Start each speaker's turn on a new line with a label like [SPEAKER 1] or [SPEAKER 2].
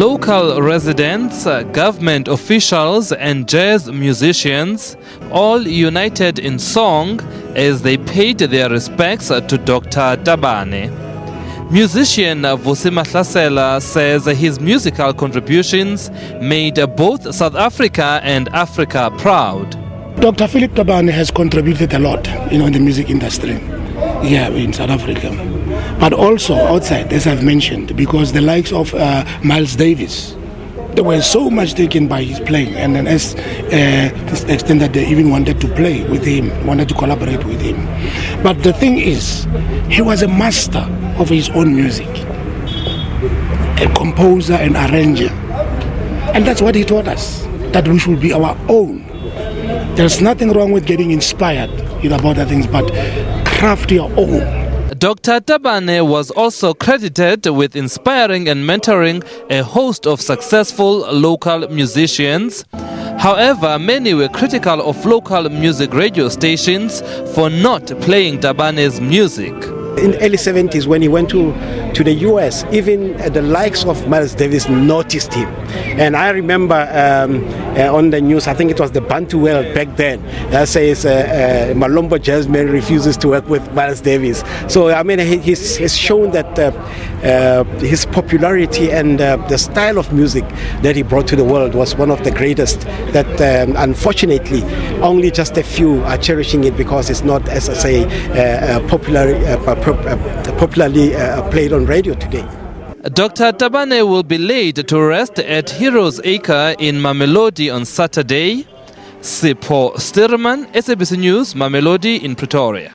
[SPEAKER 1] Local residents, uh, government officials, and jazz musicians all united in song as they paid their respects to Dr. Tabane. Musician Vusi Mahlasela says his musical contributions made both South Africa and Africa proud.
[SPEAKER 2] Dr. Phillip Tabane has contributed a lot, you know, in the music industry here in South Africa, but also outside, as I've mentioned, because the likes of uh, Miles Davis, they were so much taken by his playing, and then as uh, to the extent that they even wanted to play with him, wanted to collaborate with him. But the thing is, he was a master of his own music, a composer and arranger, and that's what he taught us that we should be our own. There's nothing wrong with getting inspired about other things, but craft your own.
[SPEAKER 1] Dr. Tabane was also credited with inspiring and mentoring a host of successful local musicians. However, many were critical of local music radio stations for not playing Tabane's music.
[SPEAKER 3] In early 70s, when he went to, to the US, even the likes of Miles Davis noticed him. And I remember um, uh, on the news, I think it was the Bantu World back then, that says uh, uh, Malombo Jazzman refuses to work with Miles Davis. So, I mean, he, he's, he's shown that uh, uh, his popularity and uh, the style of music that he brought to the world was one of the greatest that um, unfortunately only just a few are cherishing it because it's not, as I say, popular, popularly played on radio today.
[SPEAKER 1] Dr. Tabane will be laid to rest at Heroes Acre in Mamelodi on Saturday. Sipo Stirman, SABC News, Mamelodi in Pretoria.